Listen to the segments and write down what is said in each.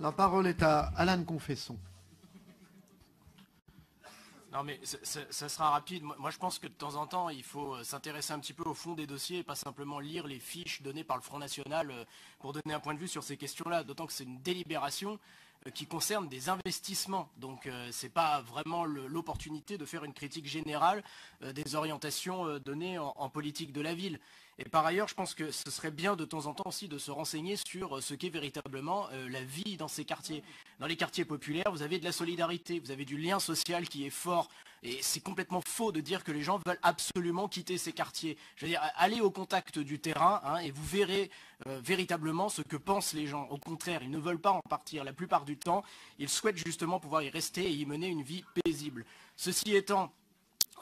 La parole est à Alan Confesson. Non mais ça sera rapide. Moi je pense que de temps en temps il faut euh, s'intéresser un petit peu au fond des dossiers et pas simplement lire les fiches données par le Front National euh, pour donner un point de vue sur ces questions-là. D'autant que c'est une délibération qui concerne des investissements. Donc ce n'est pas vraiment l'opportunité de faire une critique générale des orientations données en politique de la ville. Et par ailleurs, je pense que ce serait bien de temps en temps aussi de se renseigner sur ce qu'est véritablement euh, la vie dans ces quartiers. Dans les quartiers populaires, vous avez de la solidarité, vous avez du lien social qui est fort. Et c'est complètement faux de dire que les gens veulent absolument quitter ces quartiers. Je veux dire, allez au contact du terrain hein, et vous verrez euh, véritablement ce que pensent les gens. Au contraire, ils ne veulent pas en partir. La plupart du temps, ils souhaitent justement pouvoir y rester et y mener une vie paisible. Ceci étant,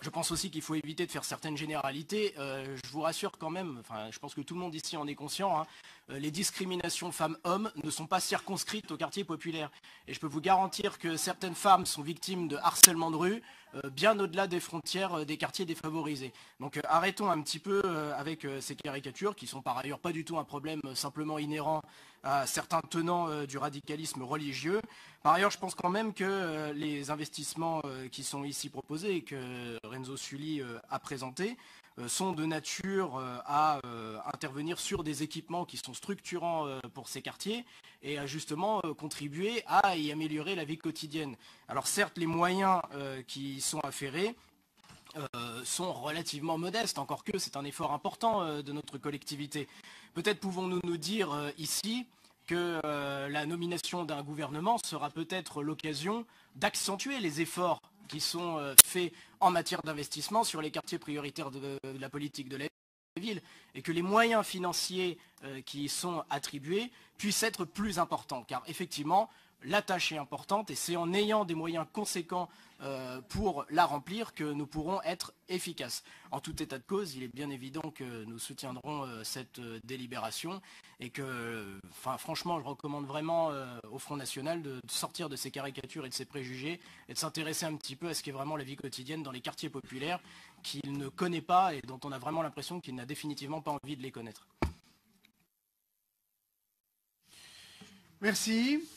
je pense aussi qu'il faut éviter de faire certaines généralités. Euh, je vous rassure quand même, je pense que tout le monde ici en est conscient, hein, euh, les discriminations femmes-hommes ne sont pas circonscrites au quartier populaire. Et je peux vous garantir que certaines femmes sont victimes de harcèlement de rue, euh, bien au-delà des frontières des quartiers défavorisés. Donc arrêtons un petit peu avec ces caricatures, qui sont par ailleurs pas du tout un problème simplement inhérent à certains tenants du radicalisme religieux. Par ailleurs, je pense quand même que les investissements qui sont ici proposés et que Renzo Sully a présentés euh, sont de nature euh, à euh, intervenir sur des équipements qui sont structurants pour ces quartiers et à justement contribuer à y améliorer la vie quotidienne. Alors certes, les moyens qui sont affairés sont relativement modestes, encore que c'est un effort important de notre collectivité. Peut-être pouvons-nous nous dire ici que la nomination d'un gouvernement sera peut-être l'occasion d'accentuer les efforts qui sont euh, faits en matière d'investissement sur les quartiers prioritaires de, la politique de la ville et que les moyens financiers euh, qui sont attribués puissent être plus importants. Car effectivement, la tâche est importante et c'est en ayant des moyens conséquents euh, pour la remplir que nous pourrons être efficaces. En tout état de cause, il est bien évident que nous soutiendrons euh, cette euh, délibération et que, franchement, je recommande vraiment au Front National de, sortir de ces caricatures et de ces préjugés et de s'intéresser un petit peu à ce qu'est vraiment la vie quotidienne dans les quartiers populaires qu'il ne connaît pas et dont on a vraiment l'impression qu'il n'a définitivement pas envie de les connaître. Merci.